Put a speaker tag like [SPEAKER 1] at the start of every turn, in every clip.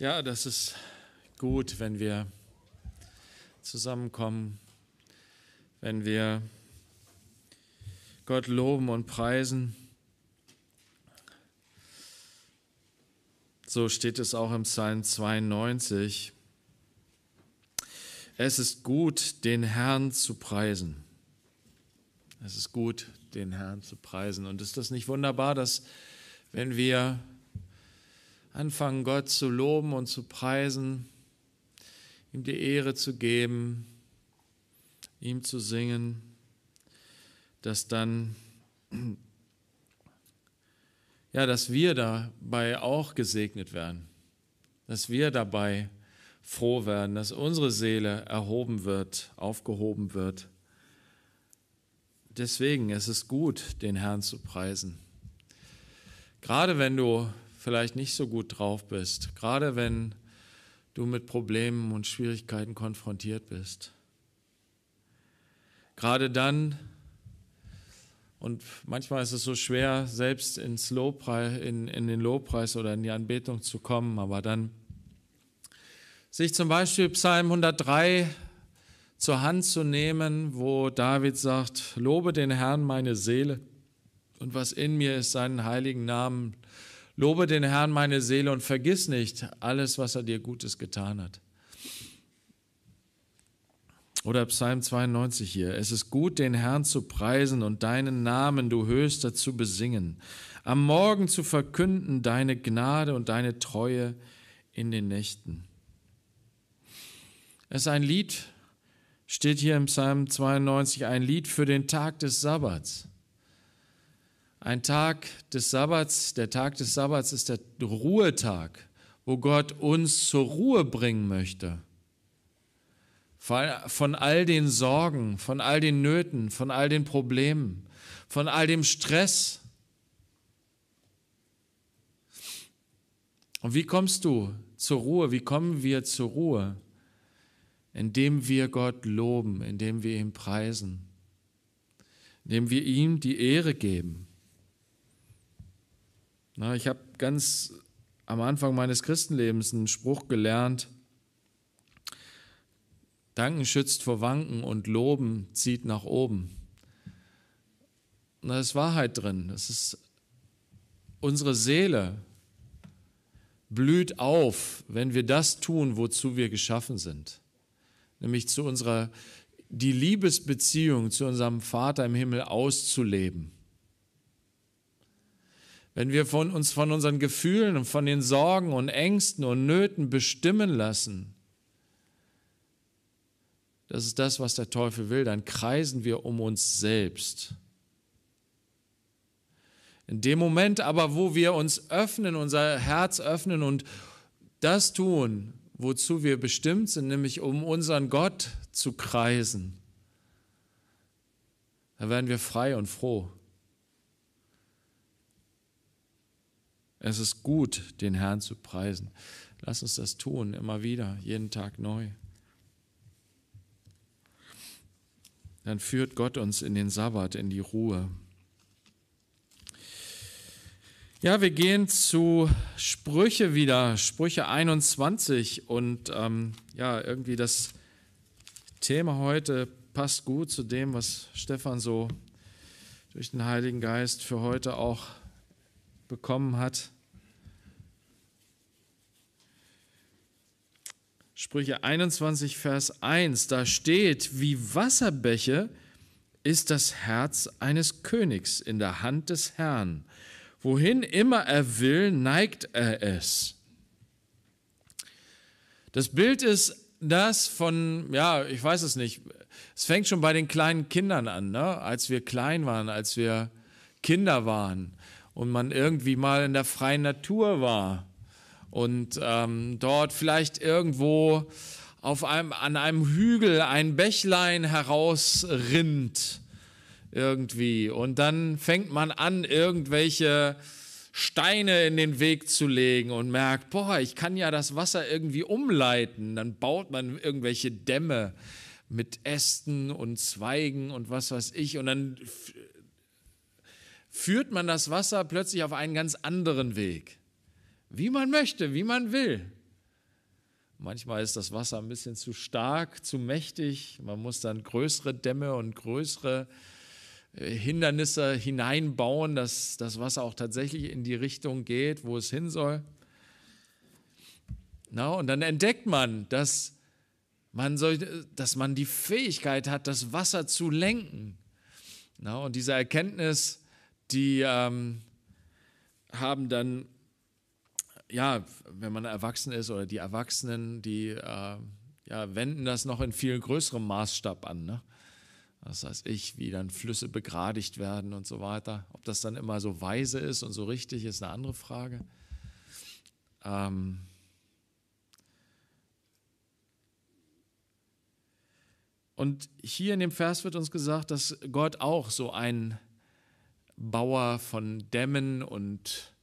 [SPEAKER 1] Ja, das ist gut, wenn wir zusammenkommen, wenn wir Gott loben und preisen. So steht es auch im Psalm 92. Es ist gut, den Herrn zu preisen. Es ist gut, den Herrn zu preisen. Und ist das nicht wunderbar, dass wenn wir anfangen, Gott zu loben und zu preisen, ihm die Ehre zu geben, ihm zu singen, dass dann, ja, dass wir dabei auch gesegnet werden, dass wir dabei froh werden, dass unsere Seele erhoben wird, aufgehoben wird. Deswegen es ist gut, den Herrn zu preisen. Gerade wenn du vielleicht nicht so gut drauf bist, gerade wenn du mit Problemen und Schwierigkeiten konfrontiert bist. Gerade dann, und manchmal ist es so schwer, selbst ins Lobpreis, in, in den Lobpreis oder in die Anbetung zu kommen, aber dann sich zum Beispiel Psalm 103 zur Hand zu nehmen, wo David sagt, lobe den Herrn meine Seele und was in mir ist, seinen heiligen Namen. Lobe den Herrn meine Seele und vergiss nicht alles, was er dir Gutes getan hat. Oder Psalm 92 hier. Es ist gut, den Herrn zu preisen und deinen Namen, du Höchster, zu besingen. Am Morgen zu verkünden deine Gnade und deine Treue in den Nächten. Es ist ein Lied, steht hier im Psalm 92, ein Lied für den Tag des Sabbats. Ein Tag des Sabbats, der Tag des Sabbats ist der Ruhetag, wo Gott uns zur Ruhe bringen möchte. Von all den Sorgen, von all den Nöten, von all den Problemen, von all dem Stress. Und wie kommst du zur Ruhe? Wie kommen wir zur Ruhe? Indem wir Gott loben, indem wir ihn preisen, indem wir ihm die Ehre geben. Na, ich habe ganz am Anfang meines Christenlebens einen Spruch gelernt. Danken schützt vor Wanken und Loben zieht nach oben. da ist Wahrheit drin. Das ist unsere Seele blüht auf, wenn wir das tun, wozu wir geschaffen sind. Nämlich zu unserer, die Liebesbeziehung zu unserem Vater im Himmel auszuleben wenn wir von uns von unseren Gefühlen und von den Sorgen und Ängsten und Nöten bestimmen lassen, das ist das, was der Teufel will, dann kreisen wir um uns selbst. In dem Moment aber, wo wir uns öffnen, unser Herz öffnen und das tun, wozu wir bestimmt sind, nämlich um unseren Gott zu kreisen, dann werden wir frei und froh. Es ist gut, den Herrn zu preisen. Lass uns das tun, immer wieder, jeden Tag neu. Dann führt Gott uns in den Sabbat, in die Ruhe. Ja, wir gehen zu Sprüche wieder, Sprüche 21 und ähm, ja, irgendwie das Thema heute passt gut zu dem, was Stefan so durch den Heiligen Geist für heute auch bekommen hat. Sprüche 21, Vers 1, da steht, wie Wasserbäche ist das Herz eines Königs in der Hand des Herrn. Wohin immer er will, neigt er es. Das Bild ist das von, ja, ich weiß es nicht, es fängt schon bei den kleinen Kindern an, ne? als wir klein waren, als wir Kinder waren und man irgendwie mal in der freien Natur war und ähm, dort vielleicht irgendwo auf einem, an einem Hügel ein Bächlein herausrinnt irgendwie. Und dann fängt man an, irgendwelche Steine in den Weg zu legen und merkt, boah, ich kann ja das Wasser irgendwie umleiten. Dann baut man irgendwelche Dämme mit Ästen und Zweigen und was weiß ich. Und dann führt man das Wasser plötzlich auf einen ganz anderen Weg wie man möchte, wie man will. Manchmal ist das Wasser ein bisschen zu stark, zu mächtig. Man muss dann größere Dämme und größere äh, Hindernisse hineinbauen, dass das Wasser auch tatsächlich in die Richtung geht, wo es hin soll. Na, und dann entdeckt man, dass man, soll, dass man die Fähigkeit hat, das Wasser zu lenken. Na, und diese Erkenntnis, die ähm, haben dann, ja, wenn man erwachsen ist oder die Erwachsenen, die äh, ja, wenden das noch in viel größerem Maßstab an. Ne? Das heißt, ich, wie dann Flüsse begradigt werden und so weiter. Ob das dann immer so weise ist und so richtig, ist eine andere Frage. Ähm, Und hier in dem Vers wird uns gesagt, dass Gott auch so ein Bauer von Dämmen und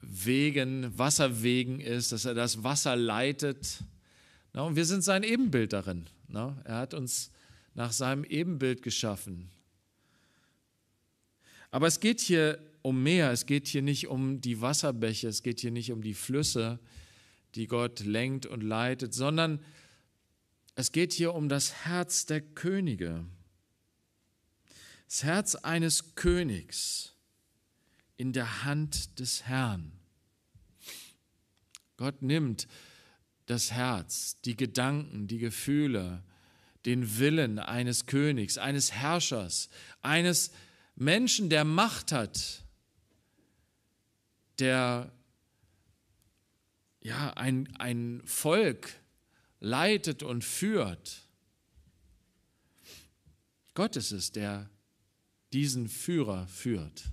[SPEAKER 1] Wegen, Wasserwegen ist, dass er das Wasser leitet. Und wir sind sein Ebenbild darin. Er hat uns nach seinem Ebenbild geschaffen. Aber es geht hier um mehr. Es geht hier nicht um die Wasserbäche, es geht hier nicht um die Flüsse, die Gott lenkt und leitet, sondern es geht hier um das Herz der Könige. Das Herz eines Königs in der Hand des Herrn. Gott nimmt das Herz, die Gedanken, die Gefühle, den Willen eines Königs, eines Herrschers, eines Menschen, der Macht hat, der ja ein, ein Volk leitet und führt. Gott ist es, der diesen Führer führt.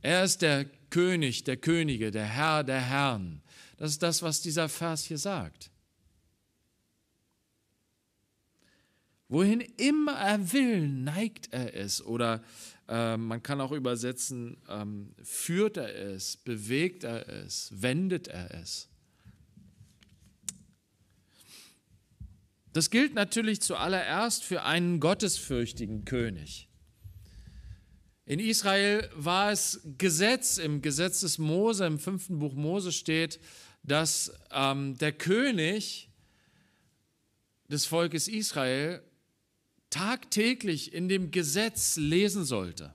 [SPEAKER 1] Er ist der König der Könige, der Herr der Herren. Das ist das, was dieser Vers hier sagt. Wohin immer er will, neigt er es. Oder äh, man kann auch übersetzen, ähm, führt er es, bewegt er es, wendet er es. Das gilt natürlich zuallererst für einen gottesfürchtigen König. In Israel war es Gesetz, im Gesetz des Mose, im fünften Buch Mose steht, dass ähm, der König des Volkes Israel tagtäglich in dem Gesetz lesen sollte.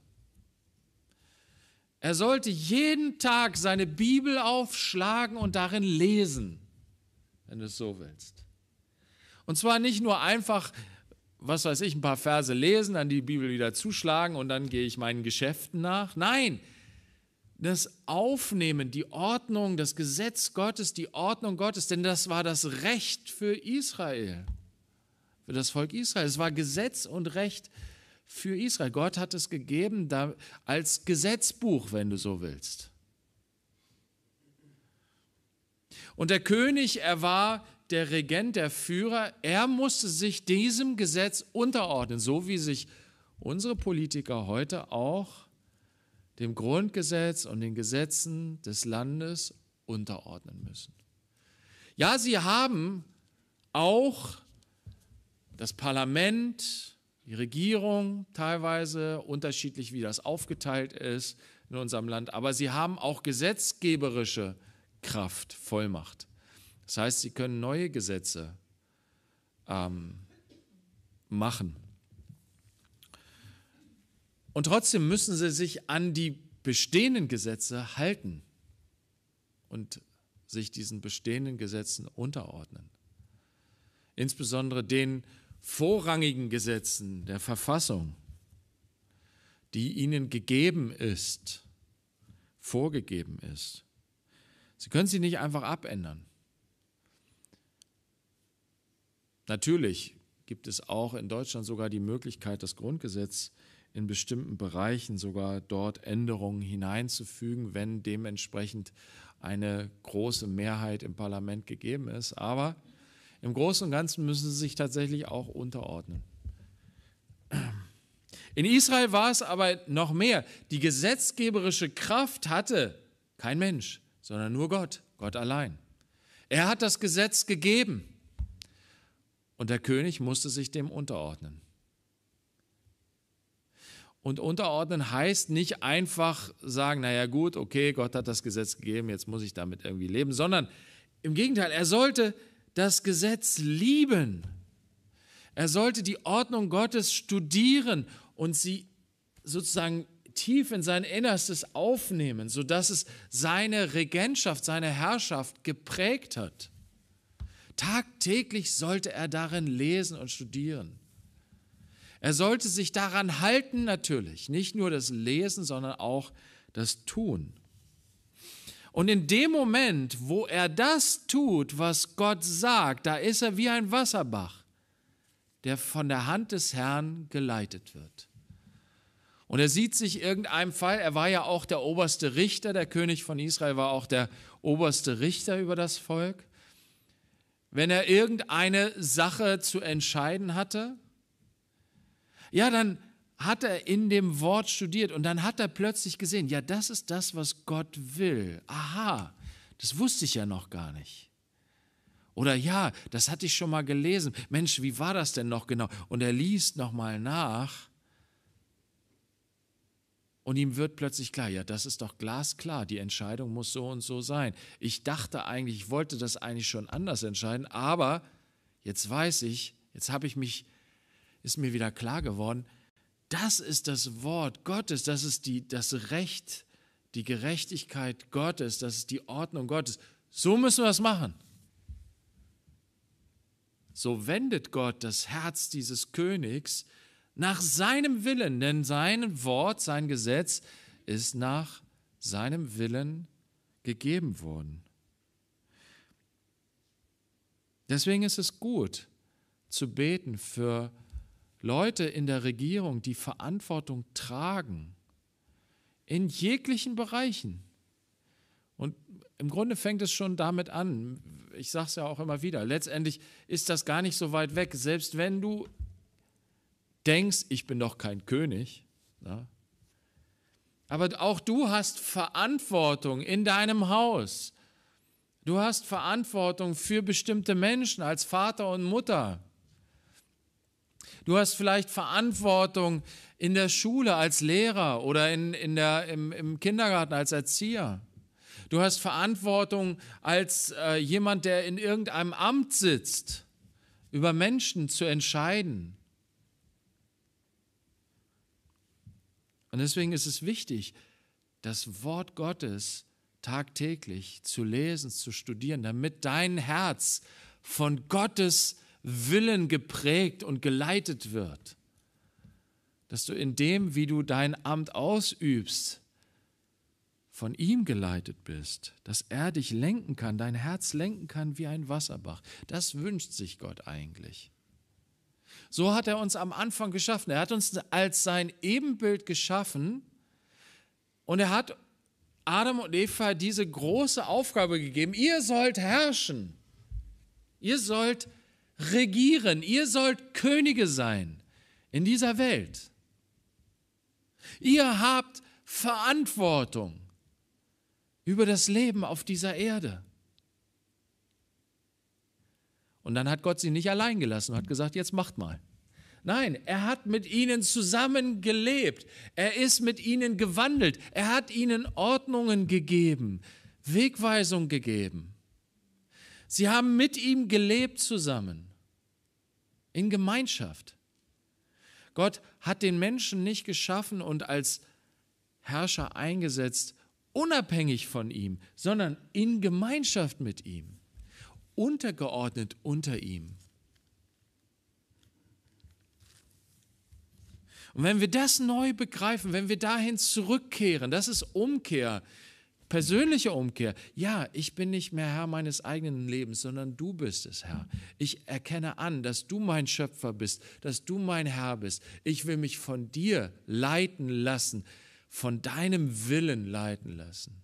[SPEAKER 1] Er sollte jeden Tag seine Bibel aufschlagen und darin lesen, wenn du es so willst. Und zwar nicht nur einfach, was weiß ich, ein paar Verse lesen, dann die Bibel wieder zuschlagen und dann gehe ich meinen Geschäften nach. Nein, das Aufnehmen, die Ordnung, das Gesetz Gottes, die Ordnung Gottes, denn das war das Recht für Israel, für das Volk Israel. Es war Gesetz und Recht für Israel. Gott hat es gegeben als Gesetzbuch, wenn du so willst. Und der König, er war der Regent, der Führer, er musste sich diesem Gesetz unterordnen, so wie sich unsere Politiker heute auch dem Grundgesetz und den Gesetzen des Landes unterordnen müssen. Ja, sie haben auch das Parlament, die Regierung teilweise unterschiedlich, wie das aufgeteilt ist in unserem Land, aber sie haben auch gesetzgeberische Kraft, Vollmacht. Das heißt, sie können neue Gesetze ähm, machen. Und trotzdem müssen sie sich an die bestehenden Gesetze halten und sich diesen bestehenden Gesetzen unterordnen. Insbesondere den vorrangigen Gesetzen der Verfassung, die ihnen gegeben ist, vorgegeben ist. Sie können sie nicht einfach abändern. Natürlich gibt es auch in Deutschland sogar die Möglichkeit, das Grundgesetz in bestimmten Bereichen sogar dort Änderungen hineinzufügen, wenn dementsprechend eine große Mehrheit im Parlament gegeben ist. Aber im Großen und Ganzen müssen sie sich tatsächlich auch unterordnen. In Israel war es aber noch mehr. Die gesetzgeberische Kraft hatte kein Mensch, sondern nur Gott, Gott allein. Er hat das Gesetz gegeben. Und der König musste sich dem unterordnen. Und unterordnen heißt nicht einfach sagen, naja gut, okay, Gott hat das Gesetz gegeben, jetzt muss ich damit irgendwie leben, sondern Im Gegenteil, er sollte das Gesetz lieben. Er sollte die Ordnung Gottes studieren und sie sozusagen tief in sein Innerstes aufnehmen, sodass es seine Regentschaft, seine Herrschaft geprägt hat. Tagtäglich sollte er darin lesen und studieren. Er sollte sich daran halten natürlich, nicht nur das Lesen, sondern auch das Tun. Und in dem Moment, wo er das tut, was Gott sagt, da ist er wie ein Wasserbach, der von der Hand des Herrn geleitet wird. Und er sieht sich irgendeinem Fall, er war ja auch der oberste Richter, der König von Israel war auch der oberste Richter über das Volk. Wenn er irgendeine Sache zu entscheiden hatte, ja, dann hat er in dem Wort studiert und dann hat er plötzlich gesehen, ja, das ist das, was Gott will. Aha, das wusste ich ja noch gar nicht. Oder ja, das hatte ich schon mal gelesen. Mensch, wie war das denn noch genau? Und er liest noch mal nach. Und ihm wird plötzlich klar, ja, das ist doch glasklar, die Entscheidung muss so und so sein. Ich dachte eigentlich, ich wollte das eigentlich schon anders entscheiden, aber jetzt weiß ich, jetzt habe ich mich, ist mir wieder klar geworden, das ist das Wort Gottes, das ist die, das Recht, die Gerechtigkeit Gottes, das ist die Ordnung Gottes. So müssen wir es machen. So wendet Gott das Herz dieses Königs nach seinem Willen, denn sein Wort, sein Gesetz ist nach seinem Willen gegeben worden. Deswegen ist es gut zu beten für Leute in der Regierung, die Verantwortung tragen, in jeglichen Bereichen. Und im Grunde fängt es schon damit an, ich sage es ja auch immer wieder, letztendlich ist das gar nicht so weit weg, selbst wenn du denkst, ich bin doch kein König. Ja. Aber auch du hast Verantwortung in deinem Haus. Du hast Verantwortung für bestimmte Menschen als Vater und Mutter. Du hast vielleicht Verantwortung in der Schule als Lehrer oder in, in der, im, im Kindergarten als Erzieher. Du hast Verantwortung als äh, jemand, der in irgendeinem Amt sitzt, über Menschen zu entscheiden. Und deswegen ist es wichtig, das Wort Gottes tagtäglich zu lesen, zu studieren, damit dein Herz von Gottes Willen geprägt und geleitet wird. Dass du in dem, wie du dein Amt ausübst, von ihm geleitet bist, dass er dich lenken kann, dein Herz lenken kann wie ein Wasserbach. Das wünscht sich Gott eigentlich. So hat er uns am Anfang geschaffen. Er hat uns als sein Ebenbild geschaffen und er hat Adam und Eva diese große Aufgabe gegeben. Ihr sollt herrschen. Ihr sollt regieren, ihr sollt Könige sein in dieser Welt. Ihr habt Verantwortung über das Leben auf dieser Erde. Und dann hat Gott sie nicht allein gelassen und hat gesagt, jetzt macht mal. Nein, er hat mit ihnen zusammen gelebt. Er ist mit ihnen gewandelt. Er hat ihnen Ordnungen gegeben, Wegweisung gegeben. Sie haben mit ihm gelebt zusammen, in Gemeinschaft. Gott hat den Menschen nicht geschaffen und als Herrscher eingesetzt, unabhängig von ihm, sondern in Gemeinschaft mit ihm, untergeordnet unter ihm. Und wenn wir das neu begreifen, wenn wir dahin zurückkehren, das ist Umkehr, persönliche Umkehr. Ja, ich bin nicht mehr Herr meines eigenen Lebens, sondern du bist es, Herr. Ich erkenne an, dass du mein Schöpfer bist, dass du mein Herr bist. Ich will mich von dir leiten lassen, von deinem Willen leiten lassen.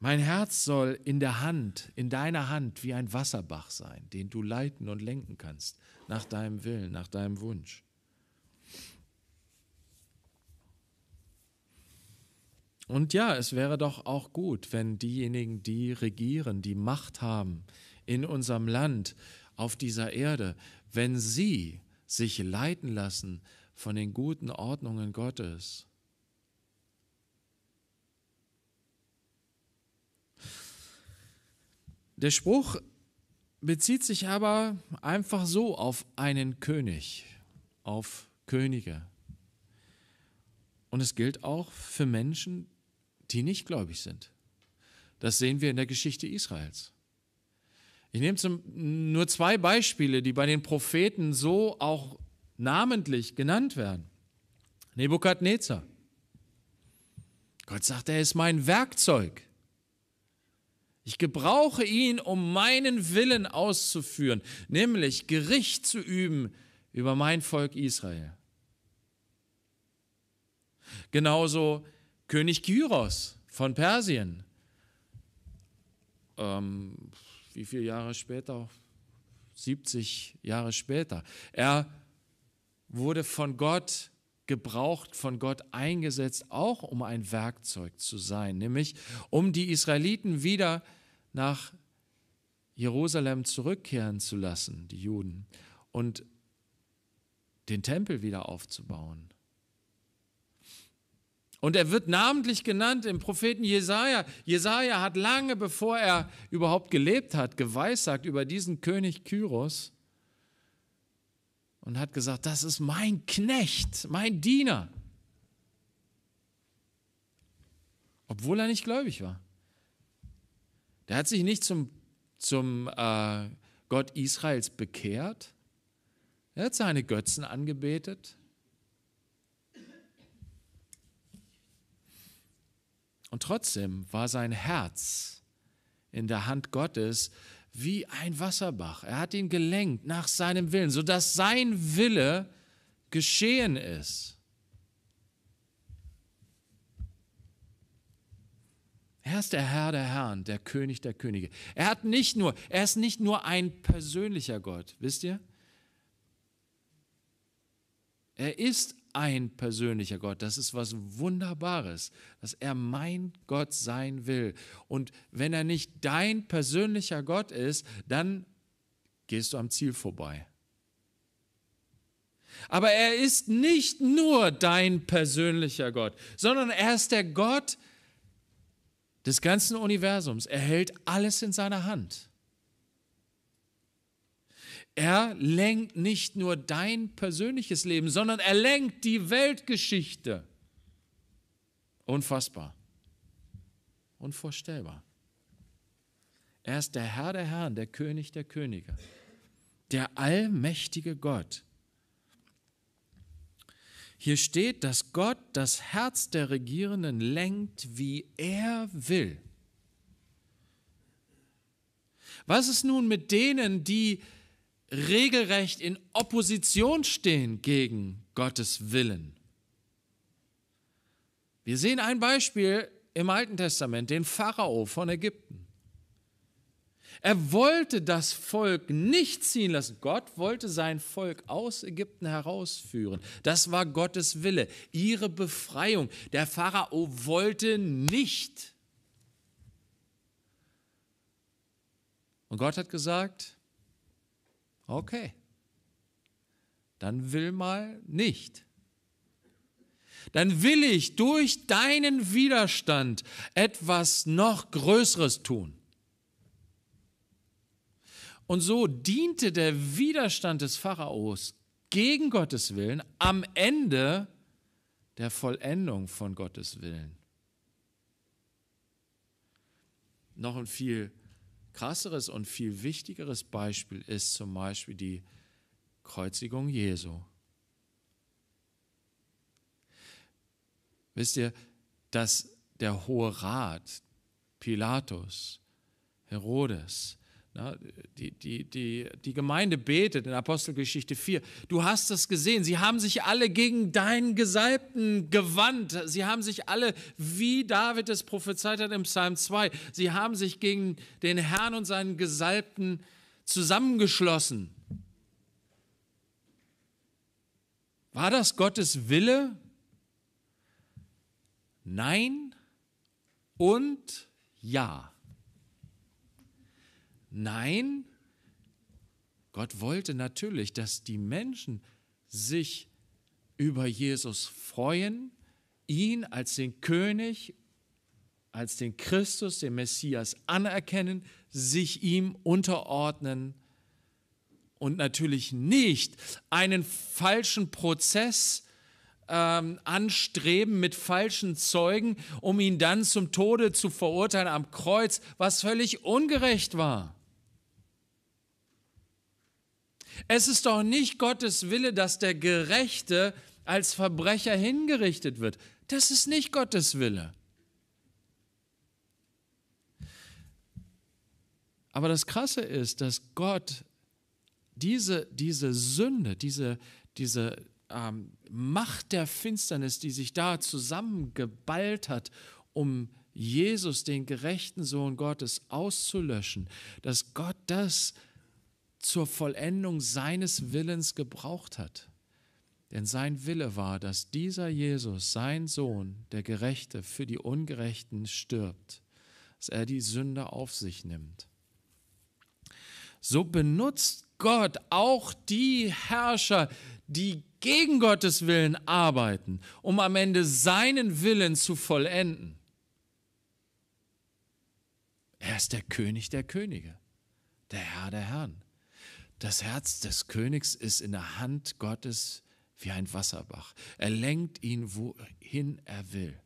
[SPEAKER 1] Mein Herz soll in der Hand, in deiner Hand wie ein Wasserbach sein, den du leiten und lenken kannst, nach deinem Willen, nach deinem Wunsch. Und ja, es wäre doch auch gut, wenn diejenigen, die regieren, die Macht haben in unserem Land, auf dieser Erde, wenn sie sich leiten lassen von den guten Ordnungen Gottes. Der Spruch bezieht sich aber einfach so auf einen König, auf Könige. Und es gilt auch für Menschen, die nicht gläubig sind. Das sehen wir in der Geschichte Israels. Ich nehme zum, nur zwei Beispiele, die bei den Propheten so auch namentlich genannt werden. Nebukadnezar. Gott sagt, er ist mein Werkzeug. Ich gebrauche ihn, um meinen Willen auszuführen, nämlich Gericht zu üben über mein Volk Israel. Genauso König Kyros von Persien. Ähm, wie viele Jahre später? 70 Jahre später. Er wurde von Gott gebraucht, von Gott eingesetzt, auch um ein Werkzeug zu sein, nämlich um die Israeliten wieder nach Jerusalem zurückkehren zu lassen, die Juden, und den Tempel wieder aufzubauen. Und er wird namentlich genannt im Propheten Jesaja. Jesaja hat lange bevor er überhaupt gelebt hat, geweissagt über diesen König Kyros und hat gesagt: Das ist mein Knecht, mein Diener. Obwohl er nicht gläubig war. Der hat sich nicht zum, zum äh, Gott Israels bekehrt. Er hat seine Götzen angebetet. Und trotzdem war sein Herz in der Hand Gottes wie ein Wasserbach. Er hat ihn gelenkt nach seinem Willen, sodass sein Wille geschehen ist. Er ist der Herr der Herren, der König der Könige. Er hat nicht nur, er ist nicht nur ein persönlicher Gott, wisst ihr? Er ist ein persönlicher Gott. Das ist was Wunderbares, dass er mein Gott sein will. Und wenn er nicht dein persönlicher Gott ist, dann gehst du am Ziel vorbei. Aber er ist nicht nur dein persönlicher Gott, sondern er ist der Gott des ganzen Universums. Er hält alles in seiner Hand. Er lenkt nicht nur dein persönliches Leben, sondern er lenkt die Weltgeschichte. Unfassbar. Unvorstellbar. Er ist der Herr der Herren, der König der Könige, der allmächtige Gott. Hier steht, dass Gott das Herz der Regierenden lenkt, wie er will. Was ist nun mit denen, die regelrecht in Opposition stehen gegen Gottes Willen. Wir sehen ein Beispiel im Alten Testament, den Pharao von Ägypten. Er wollte das Volk nicht ziehen lassen. Gott wollte sein Volk aus Ägypten herausführen. Das war Gottes Wille, ihre Befreiung. Der Pharao wollte nicht. Und Gott hat gesagt, Okay, dann will mal nicht. Dann will ich durch deinen Widerstand etwas noch Größeres tun. Und so diente der Widerstand des Pharaos gegen Gottes Willen am Ende der Vollendung von Gottes Willen. Noch ein viel krasseres und viel wichtigeres Beispiel ist zum Beispiel die Kreuzigung Jesu. Wisst ihr, dass der Hohe Rat, Pilatus, Herodes, die, die, die, die Gemeinde betet in Apostelgeschichte 4. Du hast es gesehen. Sie haben sich alle gegen deinen Gesalbten gewandt. Sie haben sich alle, wie David es prophezeit hat im Psalm 2, sie haben sich gegen den Herrn und seinen Gesalbten zusammengeschlossen. War das Gottes Wille? Nein und ja. Nein, Gott wollte natürlich, dass die Menschen sich über Jesus freuen, ihn als den König als den Christus, den Messias anerkennen, sich ihm unterordnen und natürlich nicht einen falschen Prozess ähm, anstreben mit falschen Zeugen, um ihn dann zum Tode zu verurteilen am Kreuz, was völlig ungerecht war. Es ist doch nicht Gottes Wille, dass der Gerechte als Verbrecher hingerichtet wird. Das ist nicht Gottes Wille. Aber das Krasse ist, dass Gott diese, diese Sünde, diese, diese ähm, Macht der Finsternis, die sich da zusammengeballt hat, um Jesus, den gerechten Sohn Gottes, auszulöschen, dass Gott das zur Vollendung seines Willens gebraucht hat. Denn sein Wille war, dass dieser Jesus, sein Sohn, der Gerechte, für die Ungerechten stirbt, dass er die Sünde auf sich nimmt. So benutzt Gott auch die Herrscher, die gegen Gottes Willen arbeiten, um am Ende seinen Willen zu vollenden. Er ist der König der Könige, der Herr der Herren. Das Herz des Königs ist in der Hand Gottes wie ein Wasserbach. Er lenkt ihn, wohin er will.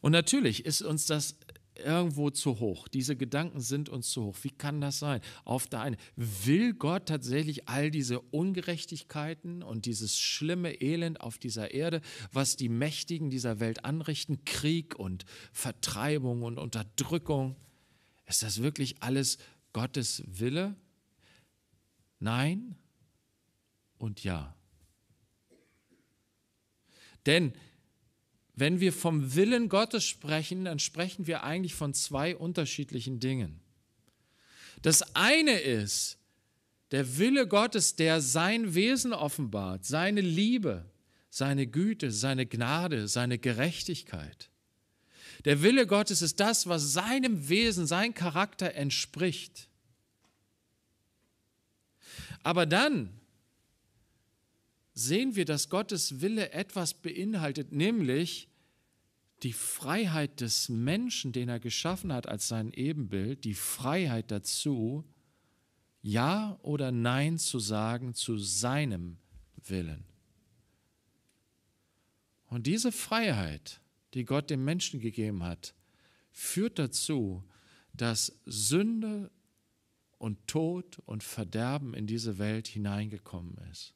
[SPEAKER 1] Und natürlich ist uns das irgendwo zu hoch. Diese Gedanken sind uns zu hoch. Wie kann das sein? Auf der einen, will Gott tatsächlich all diese Ungerechtigkeiten und dieses schlimme Elend auf dieser Erde, was die Mächtigen dieser Welt anrichten, Krieg und Vertreibung und Unterdrückung, ist das wirklich alles Gottes Wille? Nein und ja. Denn wenn wir vom Willen Gottes sprechen, dann sprechen wir eigentlich von zwei unterschiedlichen Dingen. Das eine ist der Wille Gottes, der sein Wesen offenbart, seine Liebe, seine Güte, seine Gnade, seine Gerechtigkeit. Der Wille Gottes ist das, was seinem Wesen, sein Charakter entspricht. Aber dann sehen wir, dass Gottes Wille etwas beinhaltet, nämlich die Freiheit des Menschen, den er geschaffen hat als sein Ebenbild, die Freiheit dazu, Ja oder Nein zu sagen zu seinem Willen. Und diese Freiheit, die Gott dem Menschen gegeben hat, führt dazu, dass Sünde und Tod und Verderben in diese Welt hineingekommen ist.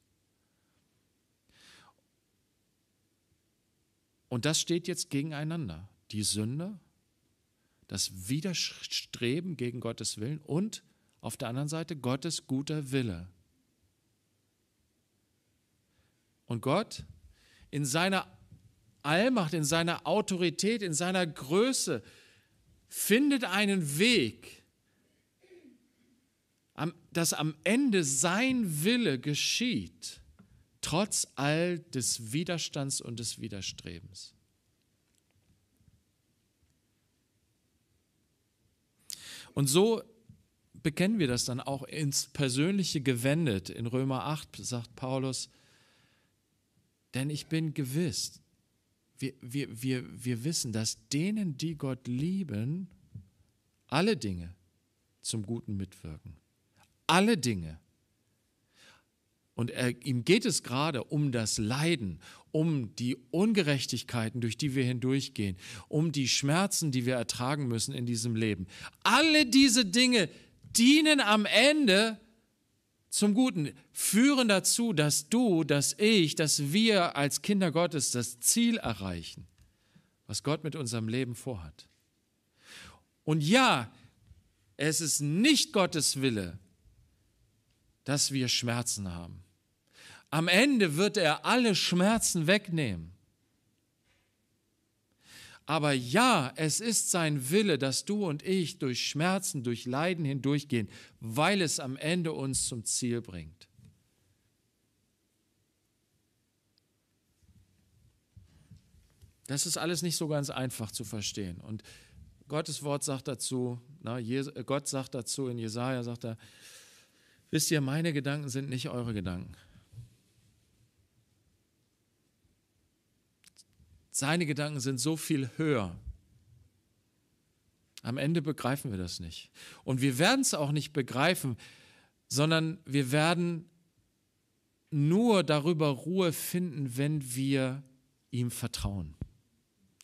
[SPEAKER 1] Und das steht jetzt gegeneinander. Die Sünde, das Widerstreben gegen Gottes Willen und auf der anderen Seite Gottes guter Wille. Und Gott in seiner Allmacht, in seiner Autorität, in seiner Größe findet einen Weg, dass am Ende sein Wille geschieht trotz all des Widerstands und des Widerstrebens. Und so bekennen wir das dann auch ins Persönliche gewendet. In Römer 8 sagt Paulus, denn ich bin gewiss, wir, wir, wir, wir wissen, dass denen, die Gott lieben, alle Dinge zum Guten mitwirken. Alle Dinge. Und er, ihm geht es gerade um das Leiden, um die Ungerechtigkeiten, durch die wir hindurchgehen, um die Schmerzen, die wir ertragen müssen in diesem Leben. Alle diese Dinge dienen am Ende zum Guten, führen dazu, dass du, dass ich, dass wir als Kinder Gottes das Ziel erreichen, was Gott mit unserem Leben vorhat. Und ja, es ist nicht Gottes Wille, dass wir Schmerzen haben. Am Ende wird er alle Schmerzen wegnehmen. Aber ja, es ist sein Wille, dass du und ich durch Schmerzen, durch Leiden hindurchgehen, weil es am Ende uns zum Ziel bringt. Das ist alles nicht so ganz einfach zu verstehen. Und Gottes Wort sagt dazu, na, Gott sagt dazu in Jesaja, sagt er, wisst ihr, meine Gedanken sind nicht eure Gedanken. Seine Gedanken sind so viel höher. Am Ende begreifen wir das nicht. Und wir werden es auch nicht begreifen, sondern wir werden nur darüber Ruhe finden, wenn wir ihm vertrauen.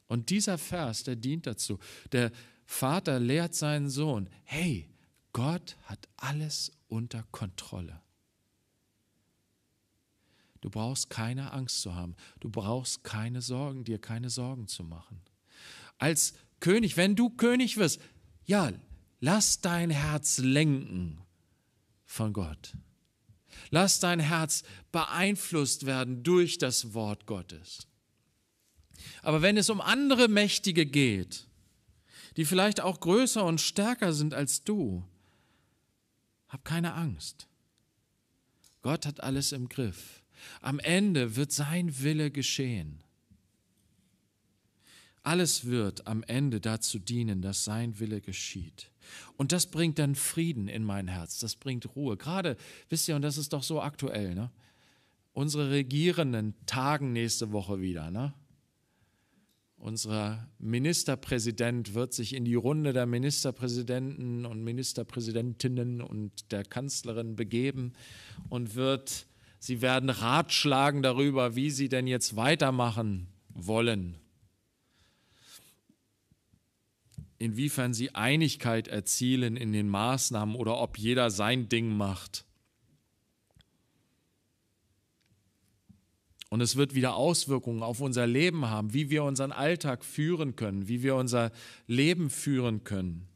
[SPEAKER 1] Und dieser Vers, der dient dazu. Der Vater lehrt seinen Sohn, hey, Gott hat alles unter Kontrolle. Du brauchst keine Angst zu haben. Du brauchst keine Sorgen, dir keine Sorgen zu machen. Als König, wenn du König wirst, ja, lass dein Herz lenken von Gott. Lass dein Herz beeinflusst werden durch das Wort Gottes. Aber wenn es um andere Mächtige geht, die vielleicht auch größer und stärker sind als du, hab keine Angst. Gott hat alles im Griff. Am Ende wird sein Wille geschehen. Alles wird am Ende dazu dienen, dass sein Wille geschieht. Und das bringt dann Frieden in mein Herz, das bringt Ruhe. Gerade, wisst ihr, und das ist doch so aktuell, ne? Unsere Regierenden tagen nächste Woche wieder, ne? Unser Ministerpräsident wird sich in die Runde der Ministerpräsidenten und Ministerpräsidentinnen und der Kanzlerin begeben und wird Sie werden ratschlagen darüber, wie sie denn jetzt weitermachen wollen. Inwiefern sie Einigkeit erzielen in den Maßnahmen oder ob jeder sein Ding macht. Und es wird wieder Auswirkungen auf unser Leben haben, wie wir unseren Alltag führen können, wie wir unser Leben führen können.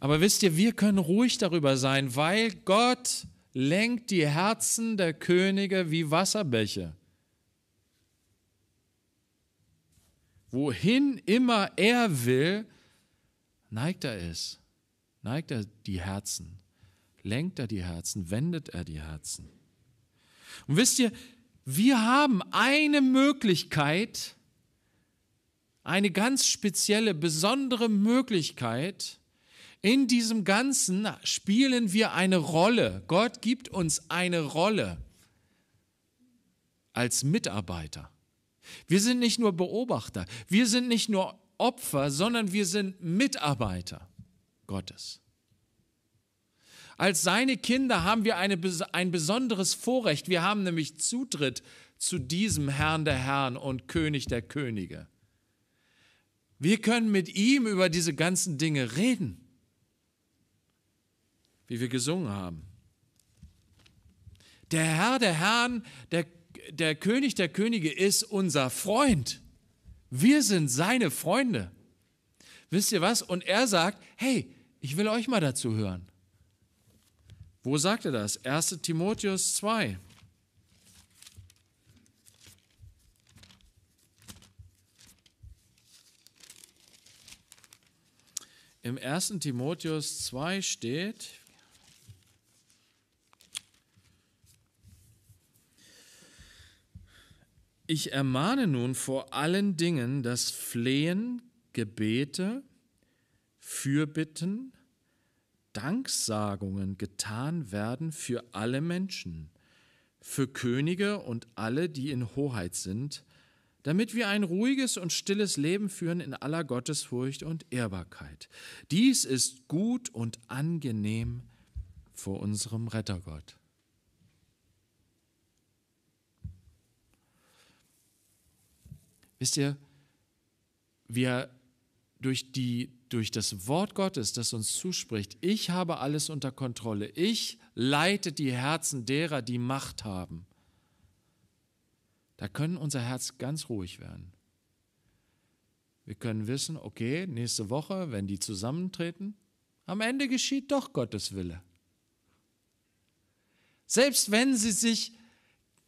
[SPEAKER 1] Aber wisst ihr, wir können ruhig darüber sein, weil Gott lenkt die Herzen der Könige wie Wasserbäche. Wohin immer er will, neigt er es, neigt er die Herzen, lenkt er die Herzen, wendet er die Herzen. Und wisst ihr, wir haben eine Möglichkeit, eine ganz spezielle, besondere Möglichkeit, in diesem Ganzen spielen wir eine Rolle. Gott gibt uns eine Rolle als Mitarbeiter. Wir sind nicht nur Beobachter, wir sind nicht nur Opfer, sondern wir sind Mitarbeiter Gottes. Als seine Kinder haben wir eine, ein besonderes Vorrecht. Wir haben nämlich Zutritt zu diesem Herrn der Herren und König der Könige. Wir können mit ihm über diese ganzen Dinge reden wie wir gesungen haben. Der Herr der Herren, der, der König der Könige ist unser Freund. Wir sind seine Freunde. Wisst ihr was? Und er sagt, hey, ich will euch mal dazu hören. Wo sagt er das? 1 Timotheus 2. Im 1. Timotheus 2 steht, Ich ermahne nun vor allen Dingen, dass Flehen, Gebete, Fürbitten, Danksagungen getan werden für alle Menschen, für Könige und alle, die in Hoheit sind, damit wir ein ruhiges und stilles Leben führen in aller Gottesfurcht und Ehrbarkeit. Dies ist gut und angenehm vor unserem Rettergott. Wisst ihr, wir durch, die, durch das Wort Gottes, das uns zuspricht, ich habe alles unter Kontrolle, ich leite die Herzen derer, die Macht haben, da können unser Herz ganz ruhig werden. Wir können wissen, okay, nächste Woche, wenn die zusammentreten, am Ende geschieht doch Gottes Wille. Selbst wenn sie sich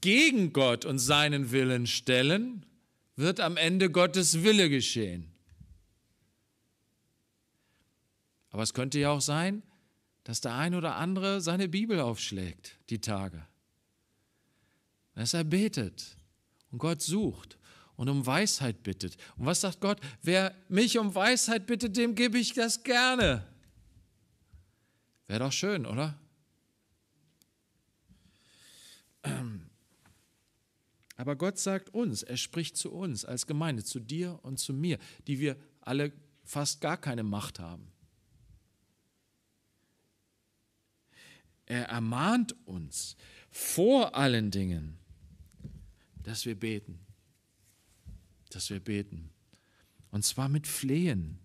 [SPEAKER 1] gegen Gott und seinen Willen stellen, wird am Ende Gottes Wille geschehen. Aber es könnte ja auch sein, dass der ein oder andere seine Bibel aufschlägt, die Tage. Dass er betet und Gott sucht und um Weisheit bittet. Und was sagt Gott? Wer mich um Weisheit bittet, dem gebe ich das gerne. Wäre doch schön, oder? Aber Gott sagt uns, er spricht zu uns als Gemeinde, zu dir und zu mir, die wir alle fast gar keine Macht haben. Er ermahnt uns vor allen Dingen, dass wir beten, dass wir beten. Und zwar mit Flehen,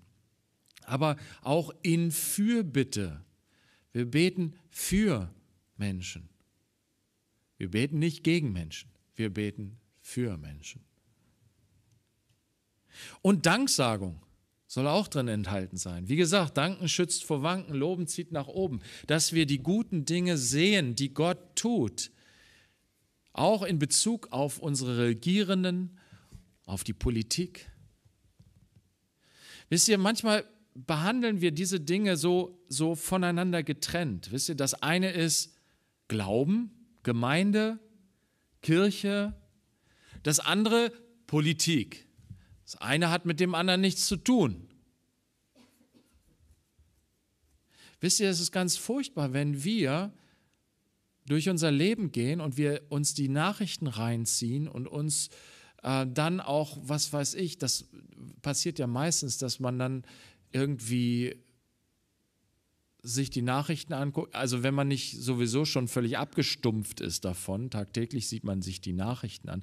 [SPEAKER 1] aber auch in Fürbitte. Wir beten für Menschen. Wir beten nicht gegen Menschen, wir beten für Menschen. Und Danksagung soll auch drin enthalten sein. Wie gesagt, danken schützt vor Wanken, loben zieht nach oben, dass wir die guten Dinge sehen, die Gott tut, auch in Bezug auf unsere Regierenden, auf die Politik. Wisst ihr, manchmal behandeln wir diese Dinge so, so voneinander getrennt. Wisst ihr, das eine ist Glauben, Gemeinde, Kirche, das andere Politik. Das eine hat mit dem anderen nichts zu tun. Wisst ihr, es ist ganz furchtbar, wenn wir durch unser Leben gehen und wir uns die Nachrichten reinziehen und uns äh, dann auch, was weiß ich, das passiert ja meistens, dass man dann irgendwie sich die Nachrichten anguckt, also wenn man nicht sowieso schon völlig abgestumpft ist davon, tagtäglich sieht man sich die Nachrichten an,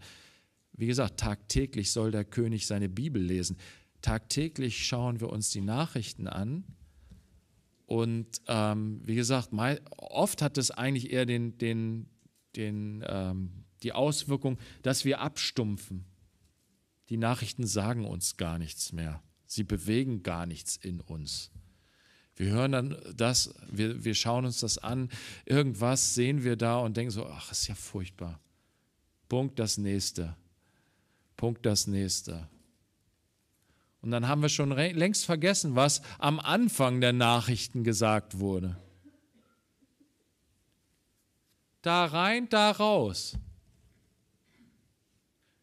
[SPEAKER 1] wie gesagt, tagtäglich soll der König seine Bibel lesen. Tagtäglich schauen wir uns die Nachrichten an. Und ähm, wie gesagt, oft hat es eigentlich eher den, den, den, ähm, die Auswirkung, dass wir abstumpfen. Die Nachrichten sagen uns gar nichts mehr. Sie bewegen gar nichts in uns. Wir hören dann das, wir, wir schauen uns das an, irgendwas sehen wir da und denken so, ach, ist ja furchtbar. Punkt das nächste. Punkt das nächste. Und dann haben wir schon längst vergessen, was am Anfang der Nachrichten gesagt wurde. Da rein, da raus.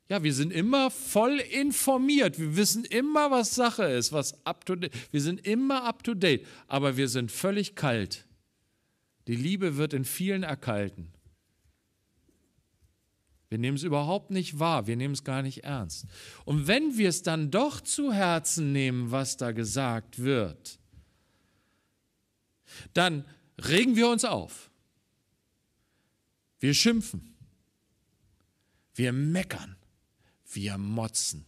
[SPEAKER 1] Ja, wir sind immer voll informiert. Wir wissen immer, was Sache ist, was up to date. Wir sind immer up to date, aber wir sind völlig kalt. Die Liebe wird in vielen erkalten. Wir nehmen es überhaupt nicht wahr, wir nehmen es gar nicht ernst. Und wenn wir es dann doch zu Herzen nehmen, was da gesagt wird, dann regen wir uns auf. Wir schimpfen. Wir meckern. Wir motzen.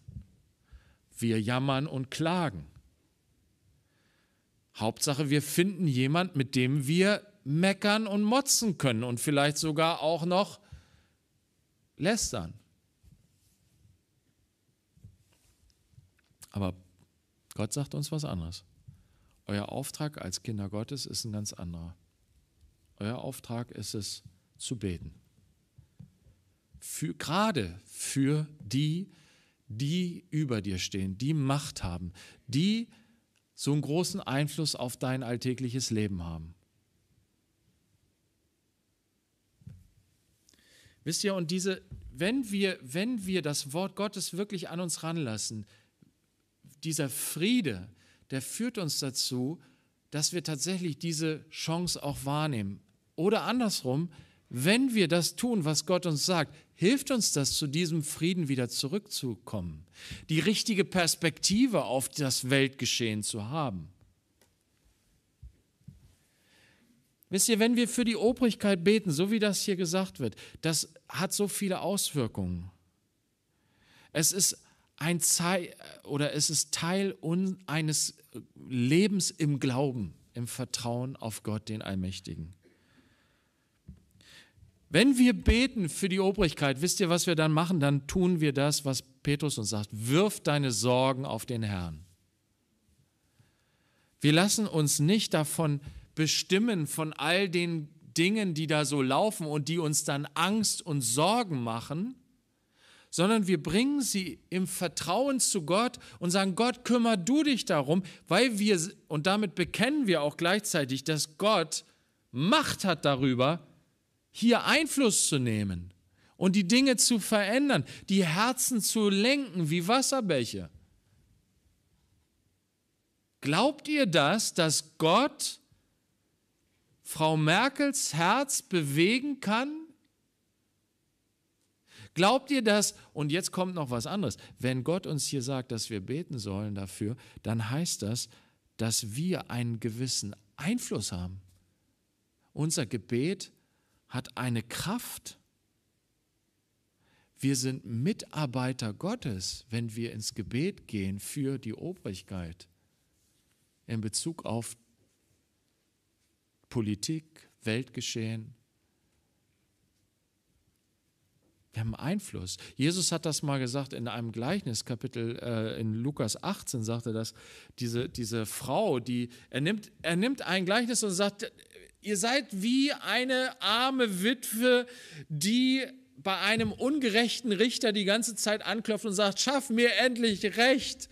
[SPEAKER 1] Wir jammern und klagen. Hauptsache, wir finden jemand, mit dem wir meckern und motzen können und vielleicht sogar auch noch lästern. Aber Gott sagt uns was anderes. Euer Auftrag als Kinder Gottes ist ein ganz anderer. Euer Auftrag ist es, zu beten. Für, gerade für die, die über dir stehen, die Macht haben, die so einen großen Einfluss auf dein alltägliches Leben haben. Wisst ihr, und diese, wenn wir, wenn wir das Wort Gottes wirklich an uns ranlassen, dieser Friede, der führt uns dazu, dass wir tatsächlich diese Chance auch wahrnehmen. Oder andersrum, wenn wir das tun, was Gott uns sagt, hilft uns das, zu diesem Frieden wieder zurückzukommen, die richtige Perspektive auf das Weltgeschehen zu haben. Wisst ihr, wenn wir für die Obrigkeit beten, so wie das hier gesagt wird, das hat so viele Auswirkungen. Es ist ein Zei oder es ist Teil eines Lebens im Glauben, im Vertrauen auf Gott, den Allmächtigen. Wenn wir beten für die Obrigkeit, wisst ihr, was wir dann machen? Dann tun wir das, was Petrus uns sagt. Wirf deine Sorgen auf den Herrn. Wir lassen uns nicht davon bestimmen von all den Dingen, die da so laufen und die uns dann Angst und Sorgen machen, sondern wir bringen sie im Vertrauen zu Gott und sagen, Gott, kümmer du dich darum, weil wir, und damit bekennen wir auch gleichzeitig, dass Gott Macht hat darüber, hier Einfluss zu nehmen und die Dinge zu verändern, die Herzen zu lenken wie Wasserbäche. Glaubt ihr das, dass Gott Frau Merkels Herz bewegen kann? Glaubt ihr das? Und jetzt kommt noch was anderes. Wenn Gott uns hier sagt, dass wir beten sollen dafür, dann heißt das, dass wir einen gewissen Einfluss haben. Unser Gebet hat eine Kraft. Wir sind Mitarbeiter Gottes, wenn wir ins Gebet gehen für die Obrigkeit in Bezug auf Politik, Weltgeschehen. Wir haben Einfluss. Jesus hat das mal gesagt in einem Gleichnis, Kapitel äh, in Lukas 18 sagte das, diese, diese Frau, die, er nimmt, er nimmt ein Gleichnis und sagt, ihr seid wie eine arme Witwe, die bei einem ungerechten Richter die ganze Zeit anklopft und sagt, schaff mir endlich Recht.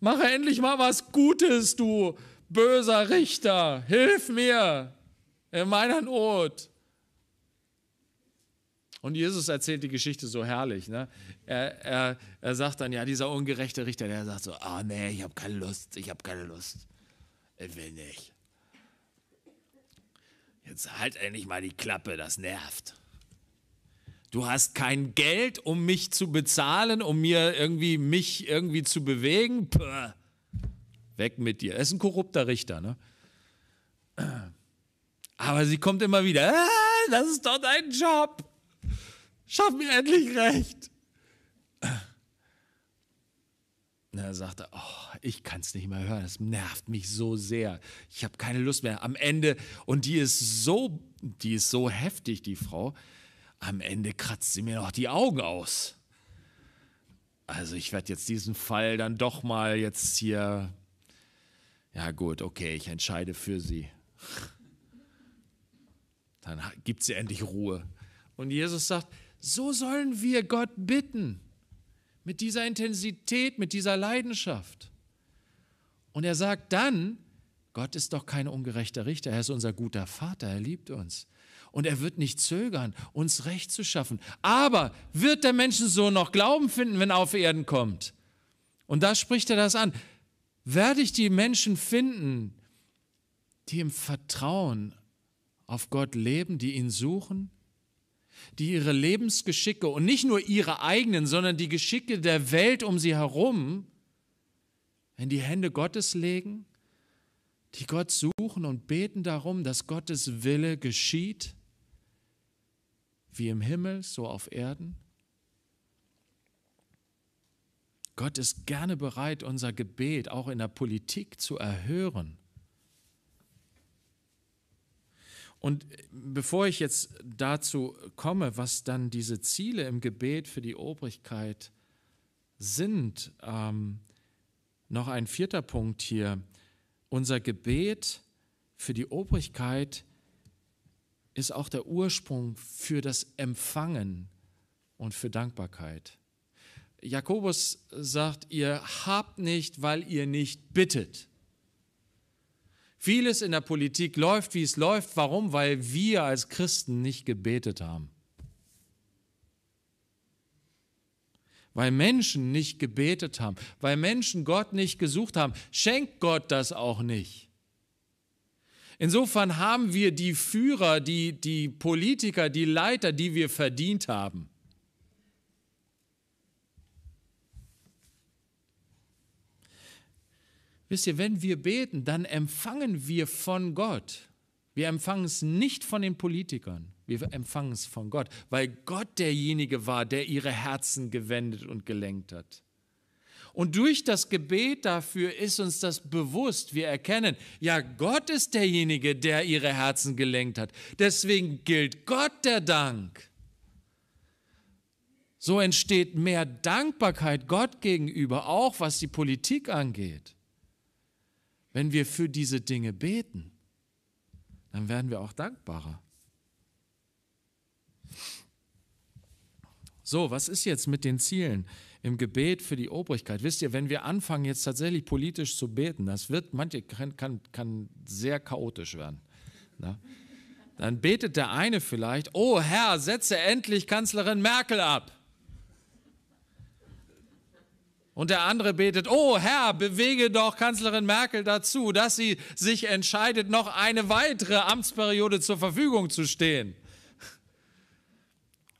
[SPEAKER 1] Mache endlich mal was Gutes, du böser Richter. Hilf mir in meiner Not. Und Jesus erzählt die Geschichte so herrlich. Ne? Er, er, er sagt dann, ja, dieser ungerechte Richter, der sagt so, ah oh, nee, ich habe keine Lust, ich habe keine Lust. Ich will nicht. Jetzt halt endlich mal die Klappe, das nervt. Du hast kein Geld, um mich zu bezahlen, um mir irgendwie mich irgendwie zu bewegen. Puh. Weg mit dir. Er ist ein korrupter Richter, ne? Aber sie kommt immer wieder. Ah, das ist doch dein Job. Schaff mir endlich recht. Und er sagte, oh, ich kann es nicht mehr hören, es nervt mich so sehr. Ich habe keine Lust mehr. Am Ende, und die ist so, die ist so heftig, die Frau, am Ende kratzt sie mir noch die Augen aus. Also ich werde jetzt diesen Fall dann doch mal jetzt hier, ja gut, okay, ich entscheide für sie. Dann gibt sie endlich Ruhe. Und Jesus sagt, so sollen wir Gott bitten, mit dieser Intensität, mit dieser Leidenschaft. Und er sagt dann, Gott ist doch kein ungerechter Richter, er ist unser guter Vater, er liebt uns und er wird nicht zögern, uns Recht zu schaffen. Aber wird der Menschensohn noch Glauben finden, wenn er auf Erden kommt? Und da spricht er das an. Werde ich die Menschen finden, die im Vertrauen auf Gott leben, die ihn suchen, die ihre Lebensgeschicke und nicht nur ihre eigenen, sondern die Geschicke der Welt um sie herum in die Hände Gottes legen, die Gott suchen und beten darum, dass Gottes Wille geschieht? wie im Himmel, so auf Erden? Gott ist gerne bereit, unser Gebet auch in der Politik zu erhören. Und bevor ich jetzt dazu komme, was dann diese Ziele im Gebet für die Obrigkeit sind, ähm, noch ein vierter Punkt hier. Unser Gebet für die Obrigkeit ist auch der Ursprung für das Empfangen und für Dankbarkeit. Jakobus sagt, ihr habt nicht, weil ihr nicht bittet. Vieles in der Politik läuft, wie es läuft. Warum? Weil wir als Christen nicht gebetet haben. Weil Menschen nicht gebetet haben, weil Menschen Gott nicht gesucht haben, schenkt Gott das auch nicht. Insofern haben wir die Führer, die, die Politiker, die Leiter, die wir verdient haben. Wisst ihr, wenn wir beten, dann empfangen wir von Gott. Wir empfangen es nicht von den Politikern, wir empfangen es von Gott, weil Gott derjenige war, der ihre Herzen gewendet und gelenkt hat. Und durch das Gebet dafür ist uns das bewusst. Wir erkennen, ja, Gott ist derjenige, der ihre Herzen gelenkt hat. Deswegen gilt Gott der Dank. So entsteht mehr Dankbarkeit Gott gegenüber, auch was die Politik angeht. Wenn wir für diese Dinge beten, dann werden wir auch dankbarer. So, was ist jetzt mit den Zielen? im Gebet für die Obrigkeit. Wisst ihr, wenn wir anfangen, jetzt tatsächlich politisch zu beten, das wird, manche kann, kann, kann sehr chaotisch werden. Na? Dann betet der eine vielleicht, oh Herr, setze endlich Kanzlerin Merkel ab. Und der andere betet, oh Herr, bewege doch Kanzlerin Merkel dazu, dass sie sich entscheidet, noch eine weitere Amtsperiode zur Verfügung zu stehen.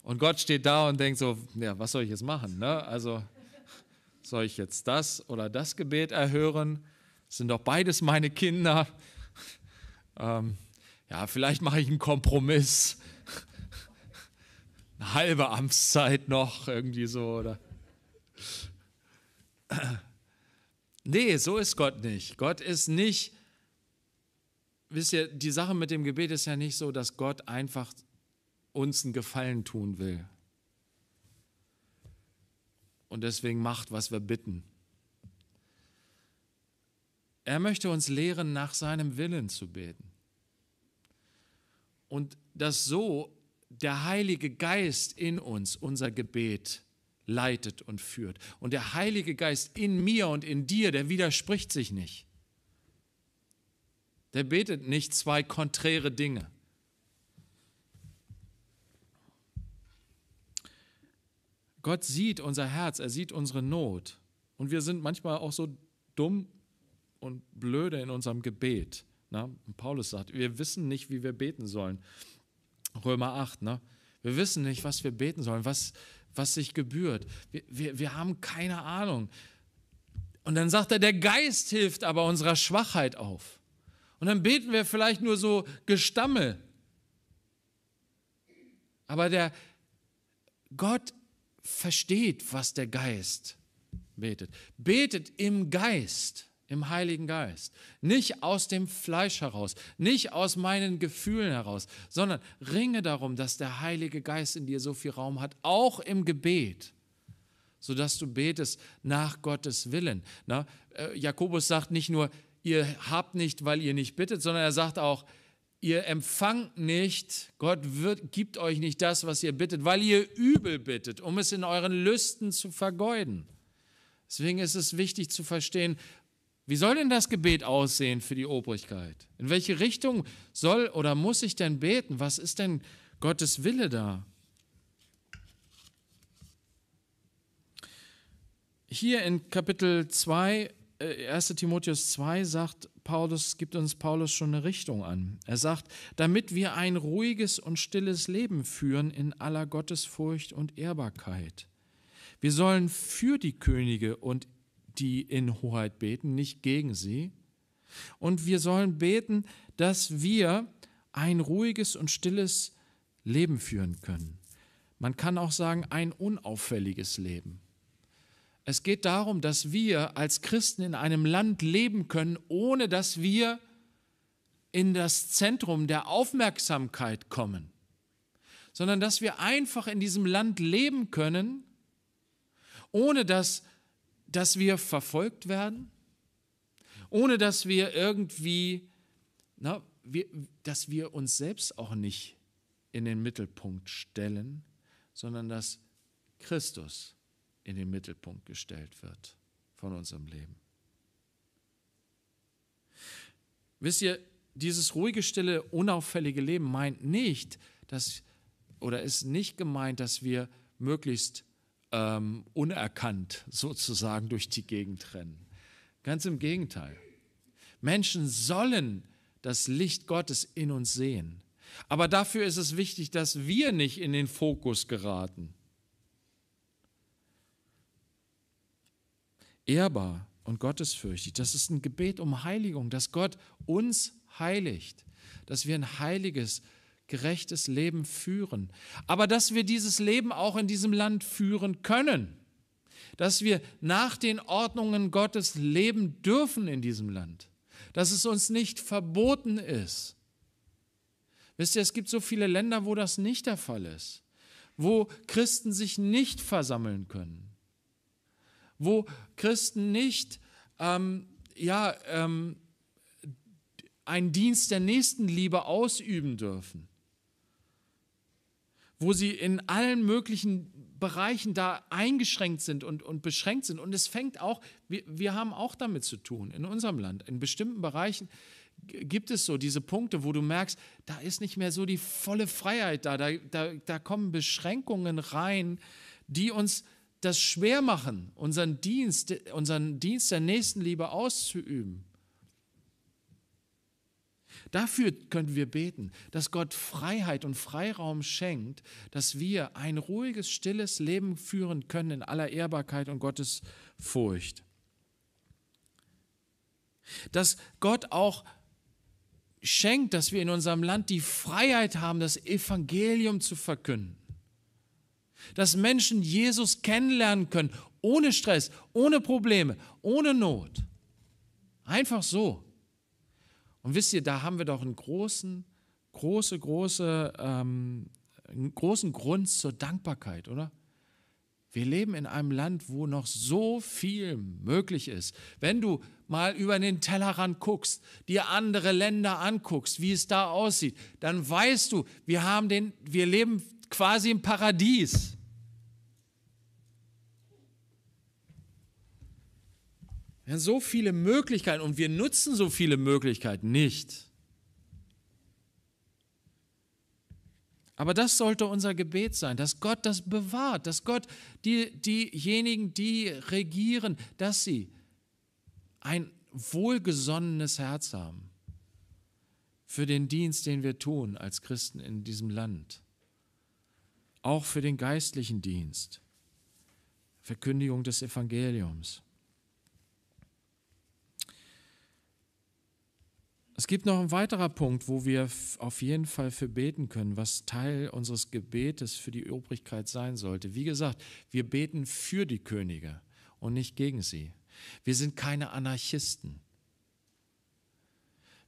[SPEAKER 1] Und Gott steht da und denkt so, ja, was soll ich jetzt machen? Ne? Also soll ich jetzt das oder das Gebet erhören? Das sind doch beides meine Kinder. Ähm, ja, vielleicht mache ich einen Kompromiss. Eine halbe Amtszeit noch, irgendwie so, oder? Nee, so ist Gott nicht. Gott ist nicht, wisst ihr, die Sache mit dem Gebet ist ja nicht so, dass Gott einfach uns einen Gefallen tun will. Und deswegen macht, was wir bitten. Er möchte uns lehren, nach seinem Willen zu beten. Und dass so der Heilige Geist in uns unser Gebet leitet und führt. Und der Heilige Geist in mir und in dir, der widerspricht sich nicht. Der betet nicht zwei konträre Dinge. Gott sieht unser Herz, er sieht unsere Not. Und wir sind manchmal auch so dumm und blöde in unserem Gebet. Na? Paulus sagt, wir wissen nicht, wie wir beten sollen. Römer 8, ne? wir wissen nicht, was wir beten sollen, was, was sich gebührt. Wir, wir, wir haben keine Ahnung. Und dann sagt er, der Geist hilft aber unserer Schwachheit auf. Und dann beten wir vielleicht nur so Gestammel. Aber der Gott versteht, was der Geist betet. Betet im Geist im Heiligen Geist. Nicht aus dem Fleisch heraus, nicht aus meinen Gefühlen heraus, sondern ringe darum, dass der Heilige Geist in dir so viel Raum hat, auch im Gebet, sodass du betest nach Gottes Willen. Na, äh, Jakobus sagt nicht nur, ihr habt nicht, weil ihr nicht bittet, sondern er sagt auch, ihr empfangt nicht, Gott wird, gibt euch nicht das, was ihr bittet, weil ihr übel bittet, um es in euren Lüsten zu vergeuden. Deswegen ist es wichtig zu verstehen, wie soll denn das Gebet aussehen für die Obrigkeit? In welche Richtung soll oder muss ich denn beten? Was ist denn Gottes Wille da? Hier in Kapitel 2, 1 äh, Timotheus 2 sagt Paulus, gibt uns Paulus schon eine Richtung an. Er sagt, damit wir ein ruhiges und stilles Leben führen in aller Gottesfurcht und Ehrbarkeit. Wir sollen für die Könige und die in Hoheit beten, nicht gegen sie. Und wir sollen beten, dass wir ein ruhiges und stilles Leben führen können. Man kann auch sagen, ein unauffälliges Leben. Es geht darum, dass wir als Christen in einem Land leben können, ohne dass wir in das Zentrum der Aufmerksamkeit kommen, sondern dass wir einfach in diesem Land leben können, ohne dass dass wir verfolgt werden, ohne dass wir irgendwie, na, wir, dass wir uns selbst auch nicht in den Mittelpunkt stellen, sondern dass Christus in den Mittelpunkt gestellt wird von unserem Leben. Wisst ihr, dieses ruhige, stille, unauffällige Leben meint nicht, dass, oder ist nicht gemeint, dass wir möglichst ähm, unerkannt sozusagen durch die Gegend rennen. Ganz im Gegenteil. Menschen sollen das Licht Gottes in uns sehen. Aber dafür ist es wichtig, dass wir nicht in den Fokus geraten. Ehrbar und gottesfürchtig, das ist ein Gebet um Heiligung, dass Gott uns heiligt, dass wir ein heiliges, gerechtes Leben führen. Aber dass wir dieses Leben auch in diesem Land führen können. Dass wir nach den Ordnungen Gottes leben dürfen in diesem Land. Dass es uns nicht verboten ist. Wisst ihr, es gibt so viele Länder, wo das nicht der Fall ist. Wo Christen sich nicht versammeln können. Wo Christen nicht ähm, ja, ähm, einen Dienst der Nächstenliebe ausüben dürfen wo sie in allen möglichen Bereichen da eingeschränkt sind und, und beschränkt sind. Und es fängt auch, wir, wir haben auch damit zu tun in unserem Land. In bestimmten Bereichen gibt es so diese Punkte, wo du merkst, da ist nicht mehr so die volle Freiheit da. Da, da, da kommen Beschränkungen rein, die uns das schwer machen, unseren Dienst, unseren Dienst der Nächstenliebe auszuüben. Dafür können wir beten, dass Gott Freiheit und Freiraum schenkt, dass wir ein ruhiges, stilles Leben führen können in aller Ehrbarkeit und Gottes Furcht. Dass Gott auch schenkt, dass wir in unserem Land die Freiheit haben, das Evangelium zu verkünden. Dass Menschen Jesus kennenlernen können, ohne Stress, ohne Probleme, ohne Not. Einfach so. Und wisst ihr, da haben wir doch einen großen, große, große, ähm, einen großen Grund zur Dankbarkeit, oder? Wir leben in einem Land, wo noch so viel möglich ist. Wenn du mal über den Tellerrand guckst, dir andere Länder anguckst, wie es da aussieht, dann weißt du, wir, haben den, wir leben quasi im Paradies. Wir haben so viele Möglichkeiten und wir nutzen so viele Möglichkeiten nicht. Aber das sollte unser Gebet sein, dass Gott das bewahrt, dass Gott die, diejenigen, die regieren, dass sie ein wohlgesonnenes Herz haben für den Dienst, den wir tun als Christen in diesem Land. Auch für den geistlichen Dienst, Verkündigung des Evangeliums. Es gibt noch einen weiterer Punkt, wo wir auf jeden Fall für beten können, was Teil unseres Gebetes für die Obrigkeit sein sollte. Wie gesagt, wir beten für die Könige und nicht gegen sie. Wir sind keine Anarchisten.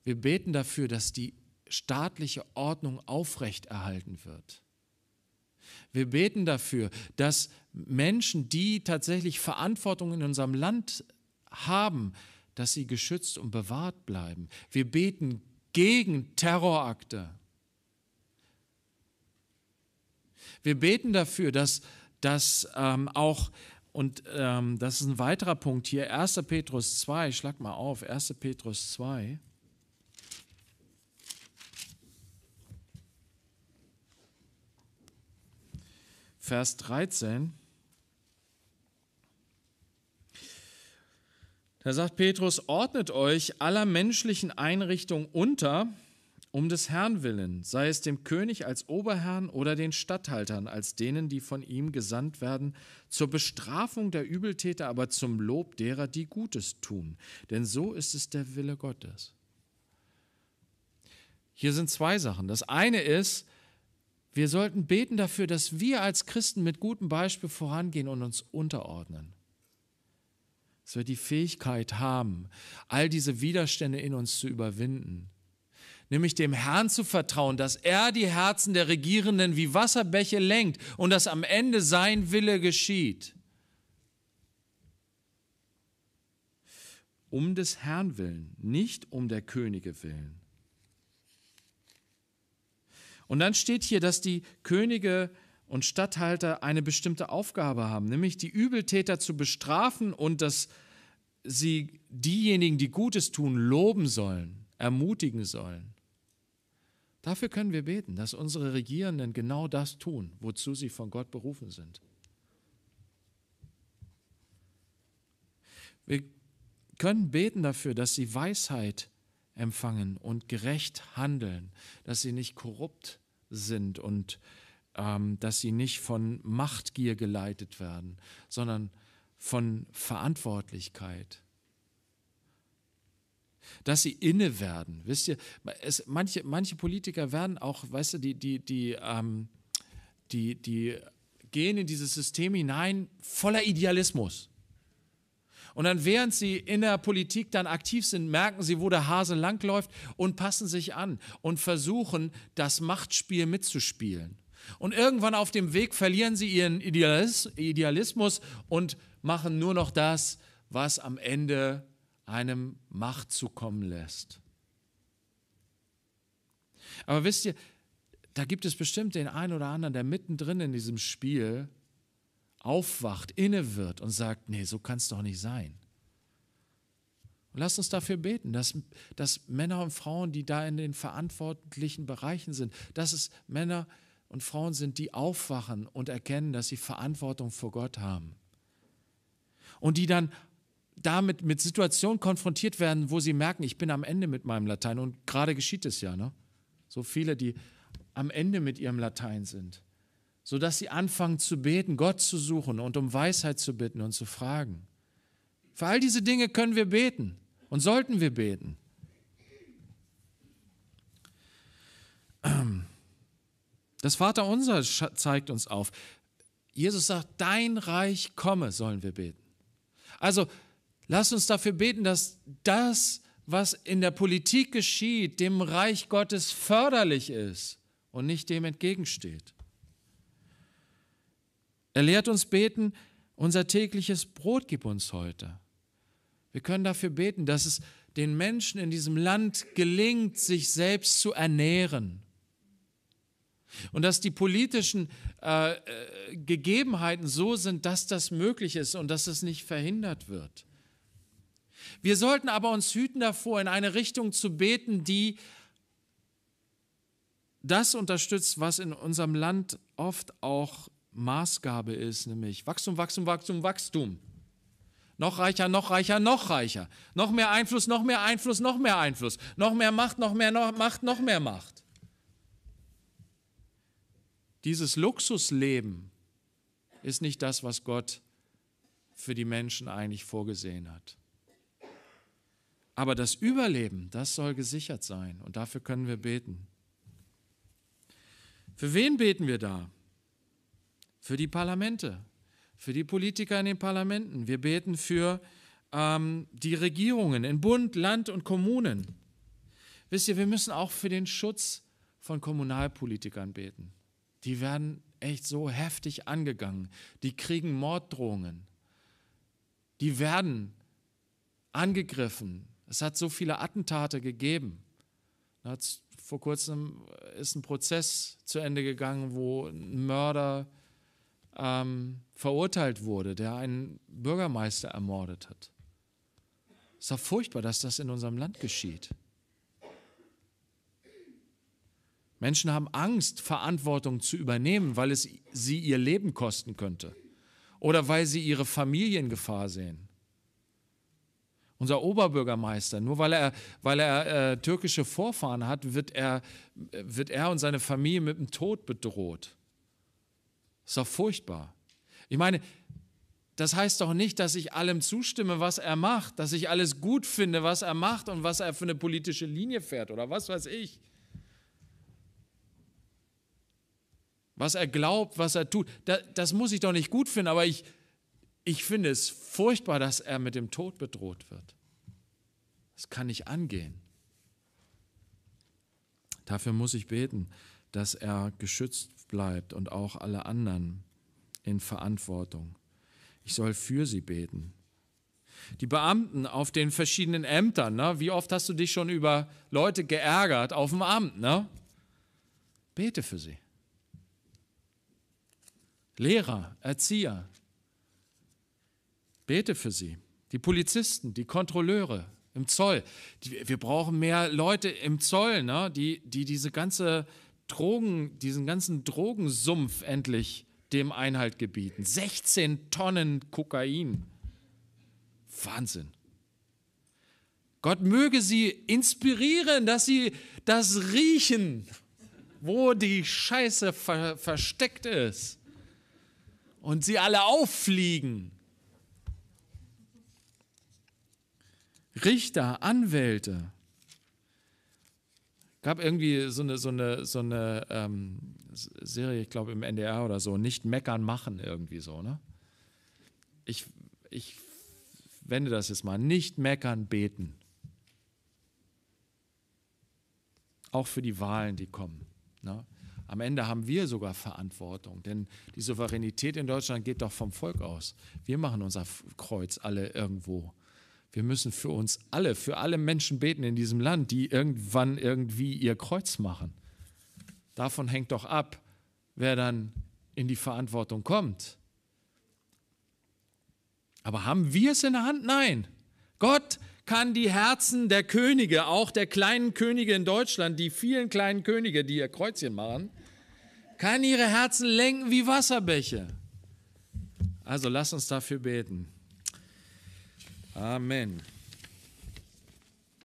[SPEAKER 1] Wir beten dafür, dass die staatliche Ordnung aufrechterhalten wird. Wir beten dafür, dass Menschen, die tatsächlich Verantwortung in unserem Land haben, dass sie geschützt und bewahrt bleiben. Wir beten gegen Terrorakte. Wir beten dafür, dass, dass ähm, auch, und ähm, das ist ein weiterer Punkt hier, 1. Petrus 2, schlag mal auf, 1. Petrus 2. Vers 13. Da sagt Petrus, ordnet euch aller menschlichen Einrichtungen unter, um des Herrn willen, sei es dem König als Oberherrn oder den Statthaltern als denen, die von ihm gesandt werden, zur Bestrafung der Übeltäter, aber zum Lob derer, die Gutes tun. Denn so ist es der Wille Gottes. Hier sind zwei Sachen. Das eine ist, wir sollten beten dafür, dass wir als Christen mit gutem Beispiel vorangehen und uns unterordnen dass wir die Fähigkeit haben, all diese Widerstände in uns zu überwinden. Nämlich dem Herrn zu vertrauen, dass er die Herzen der Regierenden wie Wasserbäche lenkt und dass am Ende sein Wille geschieht. Um des Herrn willen, nicht um der Könige willen. Und dann steht hier, dass die Könige und Statthalter eine bestimmte Aufgabe haben, nämlich die Übeltäter zu bestrafen und dass sie diejenigen, die Gutes tun, loben sollen, ermutigen sollen. Dafür können wir beten, dass unsere Regierenden genau das tun, wozu sie von Gott berufen sind. Wir können beten dafür, dass sie Weisheit empfangen und gerecht handeln, dass sie nicht korrupt sind und ähm, dass sie nicht von Machtgier geleitet werden, sondern von Verantwortlichkeit. Dass sie inne werden. Wisst ihr, es, manche, manche Politiker werden auch, weißt du, die, die, die, ähm, die, die gehen in dieses System hinein voller Idealismus. Und dann, während sie in der Politik dann aktiv sind, merken sie, wo der Hase langläuft und passen sich an und versuchen, das Machtspiel mitzuspielen. Und irgendwann auf dem Weg verlieren sie ihren Idealismus und machen nur noch das, was am Ende einem Macht zukommen lässt. Aber wisst ihr, da gibt es bestimmt den einen oder anderen, der mittendrin in diesem Spiel aufwacht, inne wird und sagt, nee, so kann es doch nicht sein. Und lasst uns dafür beten, dass, dass Männer und Frauen, die da in den verantwortlichen Bereichen sind, dass es Männer und Frauen sind, die aufwachen und erkennen, dass sie Verantwortung vor Gott haben. Und die dann damit mit Situationen konfrontiert werden, wo sie merken, ich bin am Ende mit meinem Latein. Und gerade geschieht es ja, ne? So viele, die am Ende mit ihrem Latein sind, sodass sie anfangen zu beten, Gott zu suchen und um Weisheit zu bitten und zu fragen. Für all diese Dinge können wir beten und sollten wir beten. Das Vaterunser zeigt uns auf. Jesus sagt, dein Reich komme, sollen wir beten. Also Lass uns dafür beten, dass das, was in der Politik geschieht, dem Reich Gottes förderlich ist und nicht dem entgegensteht. Er lehrt uns beten, unser tägliches Brot gib uns heute. Wir können dafür beten, dass es den Menschen in diesem Land gelingt, sich selbst zu ernähren. Und dass die politischen äh, äh Gegebenheiten so sind, dass das möglich ist und dass es nicht verhindert wird. Wir sollten aber uns hüten davor, in eine Richtung zu beten, die das unterstützt, was in unserem Land oft auch Maßgabe ist, nämlich Wachstum, Wachstum, Wachstum, Wachstum. Noch reicher, noch reicher, noch reicher. Noch mehr Einfluss, noch mehr Einfluss, noch mehr Einfluss. Noch mehr Macht, noch mehr Macht, noch mehr Macht. Dieses Luxusleben ist nicht das, was Gott für die Menschen eigentlich vorgesehen hat. Aber das Überleben, das soll gesichert sein und dafür können wir beten. Für wen beten wir da? Für die Parlamente, für die Politiker in den Parlamenten. Wir beten für ähm, die Regierungen in Bund, Land und Kommunen. Wisst ihr, wir müssen auch für den Schutz von Kommunalpolitikern beten. Die werden echt so heftig angegangen. Die kriegen Morddrohungen. Die werden angegriffen. Es hat so viele Attentate gegeben. Vor kurzem ist ein Prozess zu Ende gegangen, wo ein Mörder ähm, verurteilt wurde, der einen Bürgermeister ermordet hat. Es ist doch furchtbar, dass das in unserem Land geschieht. Menschen haben Angst, Verantwortung zu übernehmen, weil es sie ihr Leben kosten könnte oder weil sie ihre Familie in Gefahr sehen. Unser Oberbürgermeister, nur weil er, weil er äh, türkische Vorfahren hat, wird er, wird er und seine Familie mit dem Tod bedroht. Ist doch furchtbar. Ich meine, das heißt doch nicht, dass ich allem zustimme, was er macht, dass ich alles gut finde, was er macht und was er für eine politische Linie fährt oder was weiß ich. Was er glaubt, was er tut, das, das muss ich doch nicht gut finden, aber ich, ich finde es furchtbar, dass er mit dem Tod bedroht wird. Das kann nicht angehen. Dafür muss ich beten, dass er geschützt bleibt und auch alle anderen in Verantwortung. Ich soll für sie beten. Die Beamten auf den verschiedenen Ämtern, ne? wie oft hast du dich schon über Leute geärgert auf dem Amt? Ne? Bete für sie. Lehrer, Erzieher, Bete für sie. Die Polizisten, die Kontrolleure im Zoll. Wir brauchen mehr Leute im Zoll, ne, die, die diese ganze Drogen, diesen ganzen Drogensumpf endlich dem Einhalt gebieten. 16 Tonnen Kokain. Wahnsinn. Gott möge sie inspirieren, dass sie das riechen, wo die Scheiße ver versteckt ist. Und sie alle auffliegen Richter, Anwälte. Gab irgendwie so eine, so eine, so eine ähm, Serie, ich glaube im NDR oder so, nicht meckern, machen irgendwie so. Ne? Ich, ich wende das jetzt mal, nicht meckern, beten. Auch für die Wahlen, die kommen. Ne? Am Ende haben wir sogar Verantwortung, denn die Souveränität in Deutschland geht doch vom Volk aus. Wir machen unser Kreuz alle irgendwo wir müssen für uns alle, für alle Menschen beten in diesem Land, die irgendwann irgendwie ihr Kreuz machen. Davon hängt doch ab, wer dann in die Verantwortung kommt. Aber haben wir es in der Hand? Nein. Gott kann die Herzen der Könige, auch der kleinen Könige in Deutschland, die vielen kleinen Könige, die ihr Kreuzchen machen, kann ihre Herzen lenken wie Wasserbäche. Also lass uns dafür beten. Amen.